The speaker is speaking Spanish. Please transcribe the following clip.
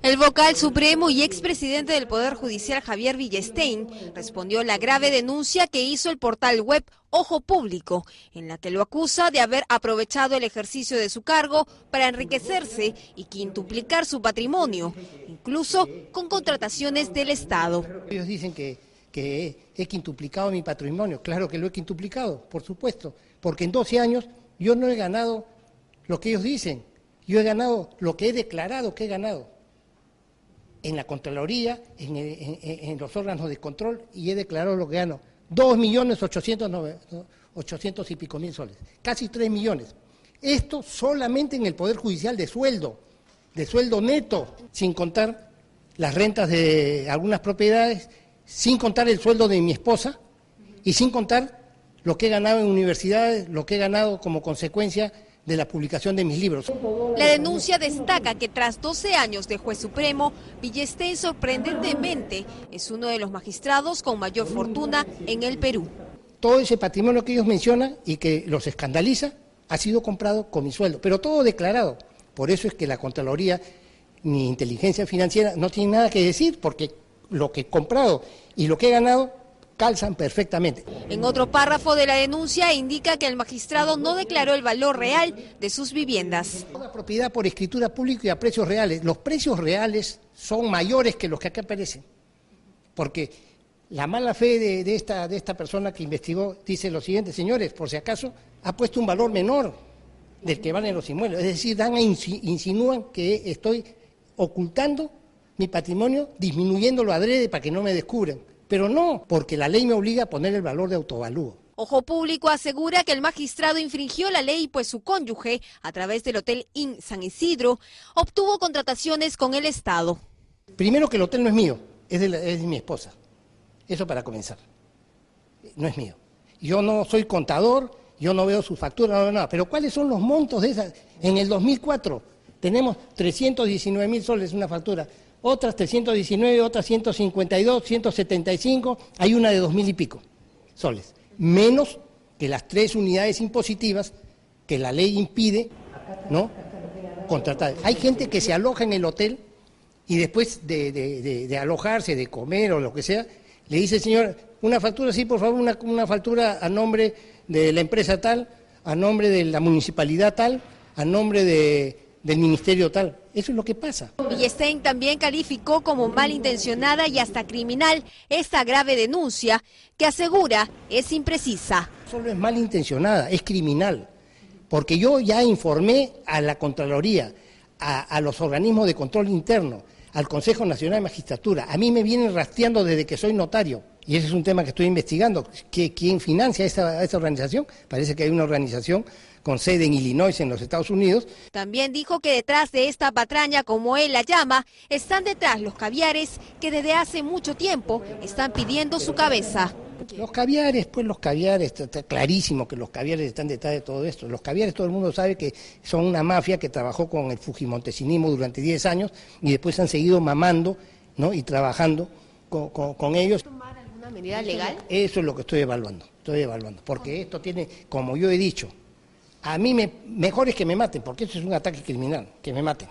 El vocal supremo y expresidente del Poder Judicial Javier Villestein respondió la grave denuncia que hizo el portal web Ojo Público, en la que lo acusa de haber aprovechado el ejercicio de su cargo para enriquecerse y quintuplicar su patrimonio, incluso con contrataciones del Estado. Ellos dicen que, que he quintuplicado mi patrimonio, claro que lo he quintuplicado, por supuesto, porque en 12 años yo no he ganado lo que ellos dicen, yo he ganado lo que he declarado que he ganado en la Contraloría, en, los órganos de control, y he declarado lo que gano. Dos millones ochocientos y pico mil soles, casi tres millones. Esto solamente en el Poder Judicial de sueldo, de sueldo neto, sin contar las rentas de algunas propiedades, sin contar el sueldo de mi esposa y sin contar lo que he ganado en universidades, lo que he ganado como consecuencia de la publicación de mis libros. La denuncia destaca que tras 12 años de juez supremo, Villestein sorprendentemente es uno de los magistrados con mayor fortuna en el Perú. Todo ese patrimonio que ellos mencionan y que los escandaliza ha sido comprado con mi sueldo, pero todo declarado. Por eso es que la Contraloría ni inteligencia financiera no tiene nada que decir, porque lo que he comprado y lo que he ganado calzan perfectamente. En otro párrafo de la denuncia indica que el magistrado no declaró el valor real de sus viviendas. Toda propiedad por escritura pública y a precios reales. Los precios reales son mayores que los que acá aparecen. Porque la mala fe de, esta, de esta persona que investigó dice lo siguiente, señores, por si acaso, ha puesto un valor menor del que valen los inmuebles. Es decir, dan insinúan que estoy ocultando mi patrimonio, disminuyéndolo adrede para que no me descubran. Pero no, porque la ley me obliga a poner el valor de autovalúo. Ojo Público asegura que el magistrado infringió la ley, pues su cónyuge, a través del Hotel IN San Isidro, obtuvo contrataciones con el Estado. Primero que el hotel no es mío, es de, mi esposa. Eso para comenzar. No es mío. Yo no soy contador, yo no veo su factura, no veo nada. Pero ¿cuáles son los montos de esas? En el 2004 tenemos 319 mil soles una factura otras 319, otras 152, 175, hay una de dos mil y pico soles, menos que las tres unidades impositivas que la ley impide contratar. Hay gente que se aloja en el hotel y después de, alojarse, de comer o lo que sea, le dice, señor, una factura, sí, por favor, una, una factura a nombre de la empresa tal, a nombre de la municipalidad tal, a nombre de del ministerio tal. Eso es lo que pasa. Villestein también calificó como malintencionada y hasta criminal esta grave denuncia que asegura es imprecisa. Solo es malintencionada, es criminal, porque yo ya informé a la Contraloría, a, los organismos de control interno, al Consejo Nacional de Magistratura. A mí me vienen rastreando desde que soy notario. Y ese es un tema que estoy investigando. ¿Quién financia esta, esta organización? Parece que hay una organización con sede en Illinois, en los Estados Unidos. También dijo que detrás de esta patraña, como él la llama, están detrás los caviares que desde hace mucho tiempo están pidiendo su cabeza. Los caviares, pues los caviares, está clarísimo que los caviares están detrás de todo esto. Los caviares todo el mundo sabe que son una mafia que trabajó con el fujimontesinismo durante 10 años y después han seguido mamando ¿no? y trabajando con, con ellos. Eso es lo que estoy evaluando, estoy evaluando, porque esto tiene, como yo he dicho, a mí me, mejor es que me maten, porque eso es un ataque criminal, que me maten.